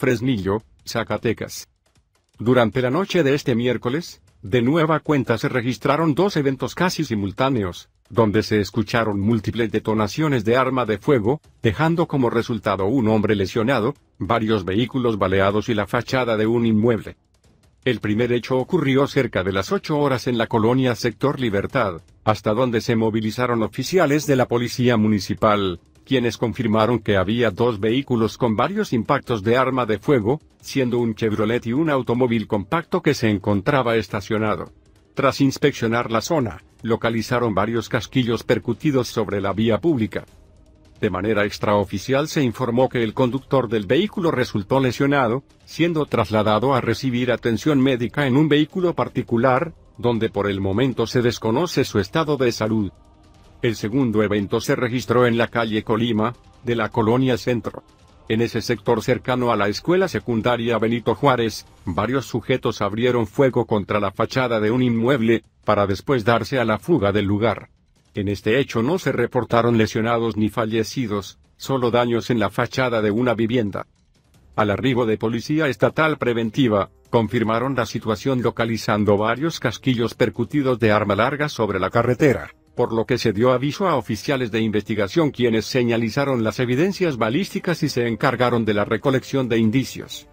Fresnillo, Zacatecas. Durante la noche de este miércoles, de nueva cuenta se registraron dos eventos casi simultáneos, donde se escucharon múltiples detonaciones de arma de fuego, dejando como resultado un hombre lesionado, varios vehículos baleados y la fachada de un inmueble. El primer hecho ocurrió cerca de las 8 horas en la colonia Sector Libertad, hasta donde se movilizaron oficiales de la policía municipal, quienes confirmaron que había dos vehículos con varios impactos de arma de fuego, siendo un Chevrolet y un automóvil compacto que se encontraba estacionado. Tras inspeccionar la zona, localizaron varios casquillos percutidos sobre la vía pública. De manera extraoficial se informó que el conductor del vehículo resultó lesionado, siendo trasladado a recibir atención médica en un vehículo particular, donde por el momento se desconoce su estado de salud. El segundo evento se registró en la calle Colima, de la colonia Centro. En ese sector cercano a la escuela secundaria Benito Juárez, varios sujetos abrieron fuego contra la fachada de un inmueble, para después darse a la fuga del lugar. En este hecho no se reportaron lesionados ni fallecidos, solo daños en la fachada de una vivienda. Al arribo de Policía Estatal Preventiva, confirmaron la situación localizando varios casquillos percutidos de arma larga sobre la carretera por lo que se dio aviso a oficiales de investigación quienes señalizaron las evidencias balísticas y se encargaron de la recolección de indicios.